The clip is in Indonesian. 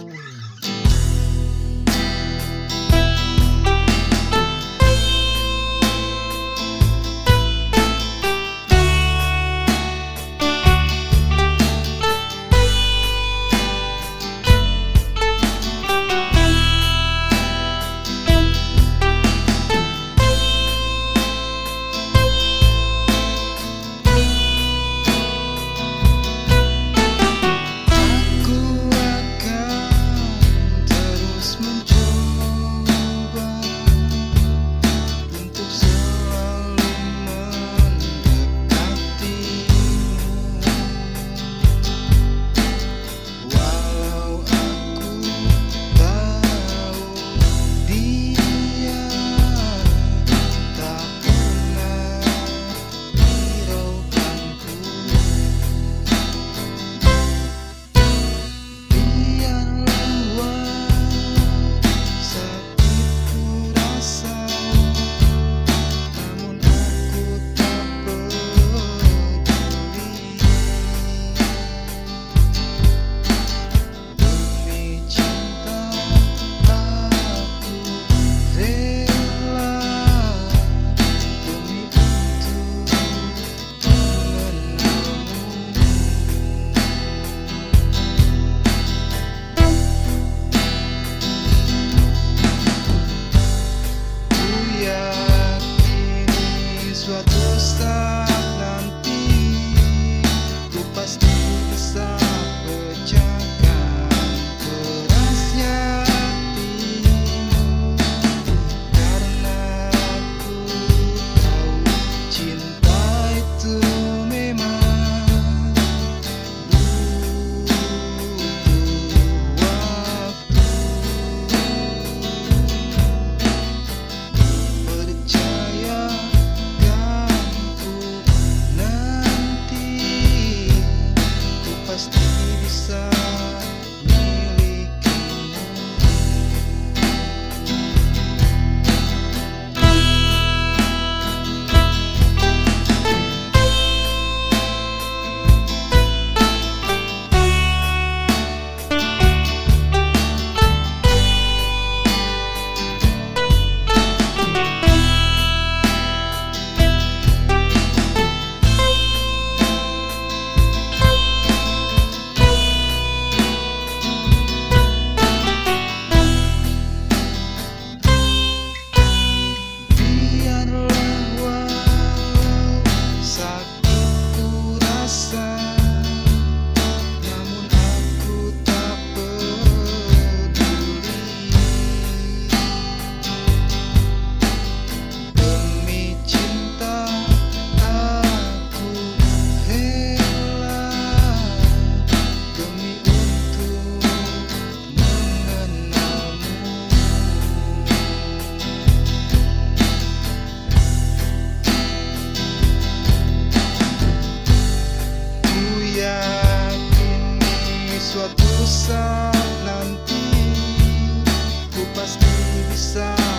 Ooh. suatu saat nanti ku pasti bisa